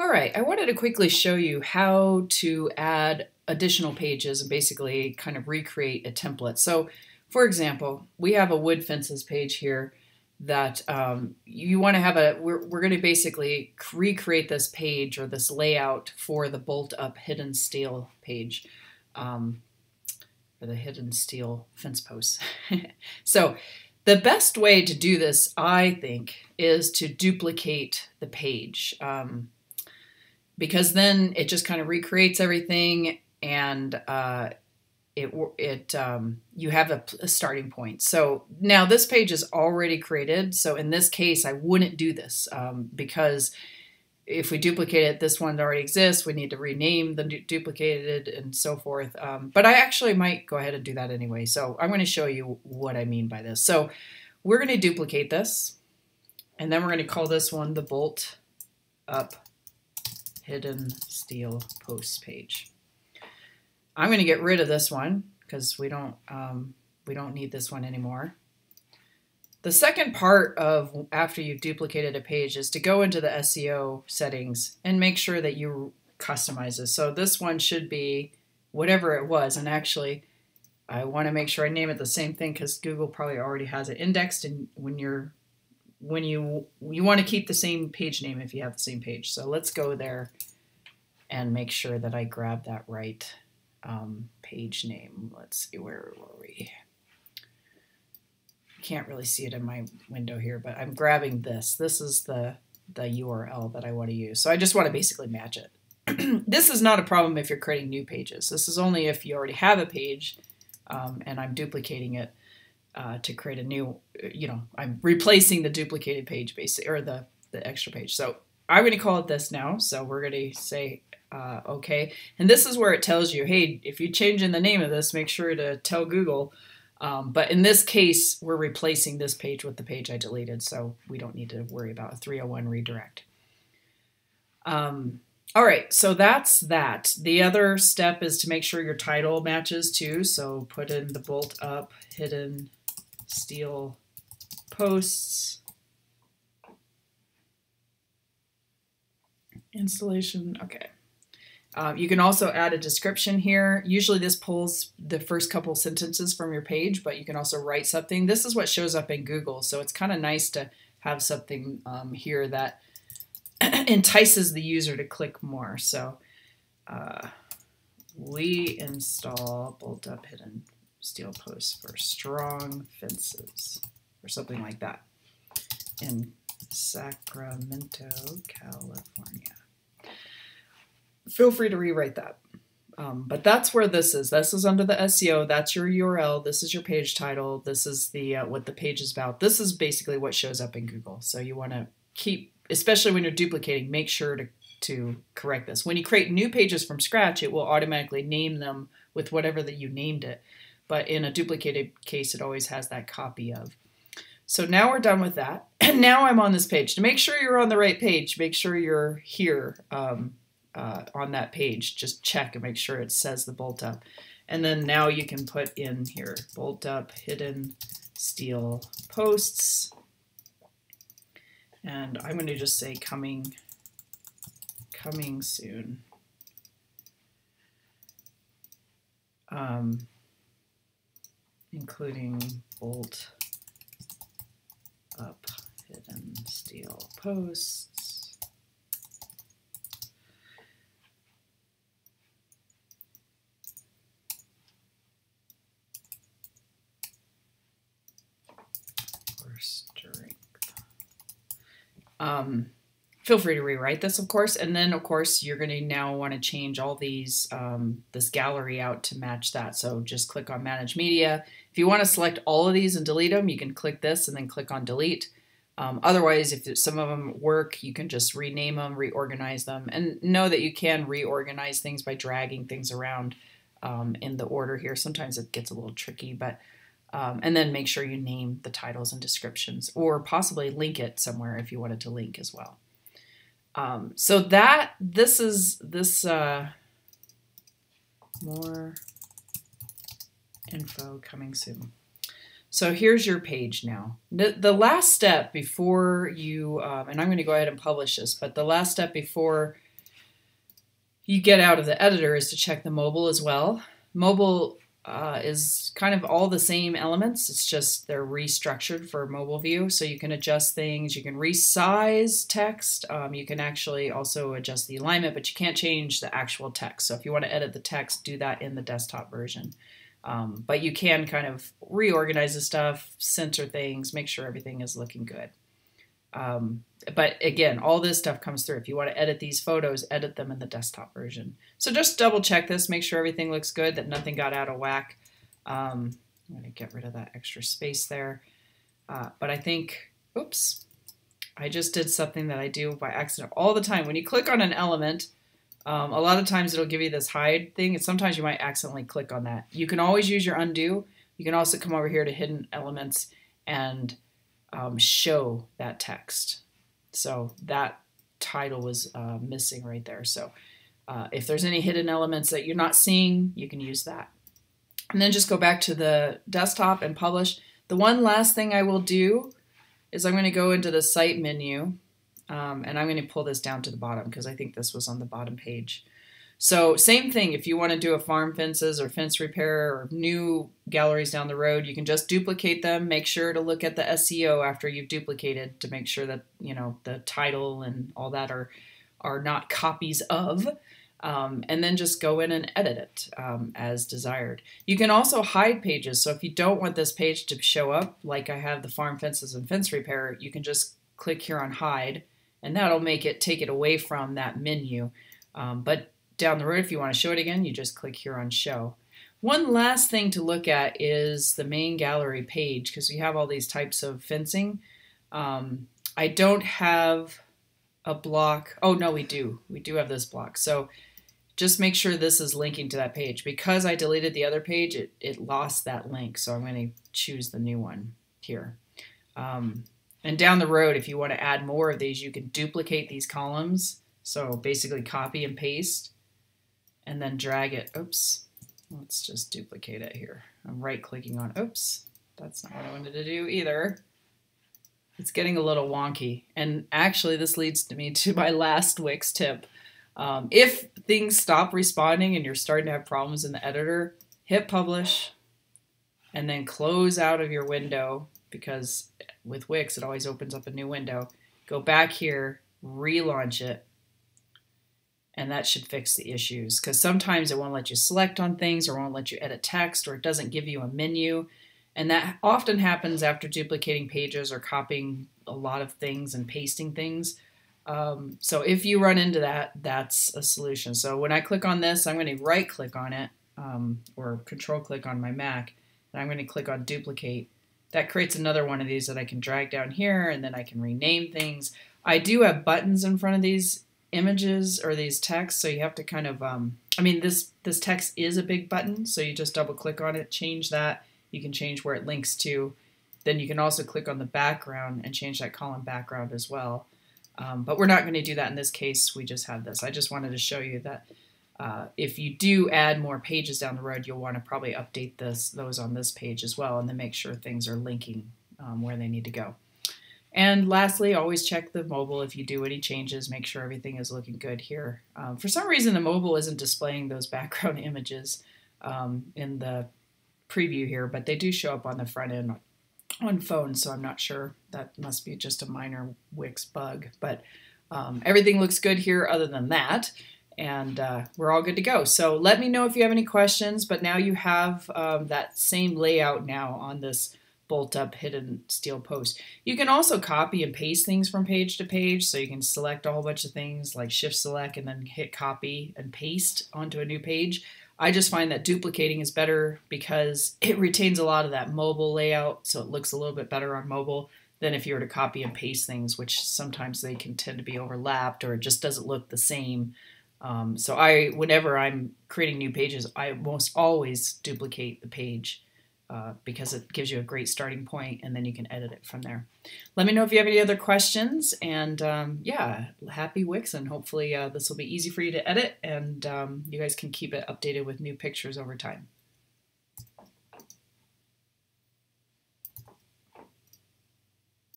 All right, I wanted to quickly show you how to add additional pages and basically kind of recreate a template. So for example, we have a wood fences page here that um, you want to have a, we're, we're going to basically recreate this page or this layout for the bolt up hidden steel page. Um, for the hidden steel fence posts. so the best way to do this, I think, is to duplicate the page. Um, because then it just kind of recreates everything and uh, it it um, you have a, a, starting point. So now this page is already created. So in this case, I wouldn't do this um, because if we duplicate it, this one already exists. We need to rename the du duplicated and so forth. Um, but I actually might go ahead and do that anyway. So I'm going to show you what I mean by this. So we're going to duplicate this, and then we're going to call this one the bolt up hidden steel posts page. I'm going to get rid of this one because we don't um, we don't need this one anymore. The second part of after you've duplicated a page is to go into the SEO settings and make sure that you customize this. So this one should be whatever it was. And actually, I want to make sure I name it the same thing because Google probably already has it indexed. And when you're when you you want to keep the same page name if you have the same page. So let's go there and make sure that I grab that right um, page name. Let's see, where were we? Can't really see it in my window here, but I'm grabbing this. This is the, the URL that I want to use. So I just want to basically match it. this is not a problem if you're creating new pages. This is only if you already have a page um, and I'm duplicating it uh, to create a new, you know, I'm replacing the duplicated page basically, or the, the extra page. So I'm going to call it this now. So we're going to say, uh, okay. And this is where it tells you, hey, if you change in the name of this, make sure to tell Google. Um, but in this case, we're replacing this page with the page I deleted, so we don't need to worry about a 301 redirect. Um, all right, so that's that. The other step is to make sure your title matches too. So put in the bolt up hidden steel posts. Installation, okay. Um, you can also add a description here. Usually this pulls the first couple sentences from your page, but you can also write something. This is what shows up in Google, so it's kind of nice to have something um, here that entices the user to click more. So uh, we install bolt up hidden steel posts for strong fences or something like that in Sacramento, California. Feel free to rewrite that. Um, but that's where this is. This is under the SEO. That's your URL. This is your page title. This is the uh, what the page is about. This is basically what shows up in Google. So you want to keep, especially when you're duplicating, make sure to to correct this. When you create new pages from scratch, it will automatically name them with whatever that you named it. But in a duplicated case, it always has that copy of. So now we're done with that. And now I'm on this page. To make sure you're on the right page, make sure you're here um, uh, on that page. Just check and make sure it says the bolt up. And then now you can put in here, bolt up, hidden steel posts. And I'm going to just say coming, coming soon. Um, including bolt up hidden steel posts. Um, feel free to rewrite this, of course. And then, of course, you're going to now want to change all these, um, this gallery out to match that. So just click on Manage Media. If you want to select all of these and delete them, you can click this and then click on Delete. Um, otherwise, if some of them work, you can just rename them, reorganize them, and know that you can reorganize things by dragging things around um, in the order here. Sometimes it gets a little tricky, but um, and then make sure you name the titles and descriptions or possibly link it somewhere if you wanted to link as well. Um, so that this is this uh, more info coming soon. So here's your page now. The, the last step before you, um, and I'm going to go ahead and publish this, but the last step before you get out of the editor is to check the mobile as well. Mobile uh, is kind of all the same elements. It's just they're restructured for mobile view. So you can adjust things, you can resize text, um, you can actually also adjust the alignment, but you can't change the actual text. So if you want to edit the text, do that in the desktop version. Um, but you can kind of reorganize the stuff, center things, make sure everything is looking good. Um, but again, all this stuff comes through. If you want to edit these photos, edit them in the desktop version. So just double check this, make sure everything looks good, that nothing got out of whack. Um, I'm going to get rid of that extra space there. Uh, but I think, oops, I just did something that I do by accident all the time. When you click on an element, um, a lot of times it'll give you this hide thing, and sometimes you might accidentally click on that. You can always use your undo. You can also come over here to hidden elements and um, show that text. So that title was uh, missing right there. So uh, if there's any hidden elements that you're not seeing, you can use that. And then just go back to the desktop and publish. The one last thing I will do is I'm going to go into the site menu um, and I'm going to pull this down to the bottom because I think this was on the bottom page. So same thing, if you want to do a farm fences or fence repair or new galleries down the road, you can just duplicate them. Make sure to look at the SEO after you've duplicated to make sure that, you know, the title and all that are, are not copies of. Um, and then just go in and edit it um, as desired. You can also hide pages. So if you don't want this page to show up, like I have the farm fences and fence repair, you can just click here on hide and that'll make it take it away from that menu. Um, but down the road, if you want to show it again, you just click here on show. One last thing to look at is the main gallery page because we have all these types of fencing. Um, I don't have a block. Oh, no, we do. We do have this block. So just make sure this is linking to that page. Because I deleted the other page, it, it lost that link. So I'm going to choose the new one here. Um, and down the road, if you want to add more of these, you can duplicate these columns. So basically copy and paste and then drag it. Oops. Let's just duplicate it here. I'm right clicking on, oops, that's not what I wanted to do either. It's getting a little wonky. And actually this leads to me to my last Wix tip. Um, if things stop responding and you're starting to have problems in the editor, hit publish and then close out of your window because with Wix it always opens up a new window. Go back here, relaunch it, and that should fix the issues because sometimes it won't let you select on things or won't let you edit text or it doesn't give you a menu. And that often happens after duplicating pages or copying a lot of things and pasting things. Um, so if you run into that that's a solution. So when I click on this I'm going to right click on it um, or control click on my Mac and I'm going to click on duplicate. That creates another one of these that I can drag down here and then I can rename things. I do have buttons in front of these images or these texts so you have to kind of um, I mean this this text is a big button so you just double click on it change that. You can change where it links to. Then you can also click on the background and change that column background as well. Um, but we're not going to do that in this case we just have this. I just wanted to show you that uh, if you do add more pages down the road you'll want to probably update this those on this page as well and then make sure things are linking um, where they need to go and lastly, always check the mobile if you do any changes, make sure everything is looking good here. Um, for some reason, the mobile isn't displaying those background images um, in the preview here, but they do show up on the front end on phone, so I'm not sure. That must be just a minor Wix bug, but um, everything looks good here other than that, and uh, we're all good to go. So let me know if you have any questions, but now you have um, that same layout now on this bolt up hidden steel post. You can also copy and paste things from page to page. So you can select a whole bunch of things like shift select and then hit copy and paste onto a new page. I just find that duplicating is better because it retains a lot of that mobile layout. So it looks a little bit better on mobile than if you were to copy and paste things, which sometimes they can tend to be overlapped or it just doesn't look the same. Um, so I, whenever I'm creating new pages, I most always duplicate the page uh, because it gives you a great starting point and then you can edit it from there. Let me know if you have any other questions and um, yeah, happy Wix and hopefully uh, this will be easy for you to edit and um, you guys can keep it updated with new pictures over time.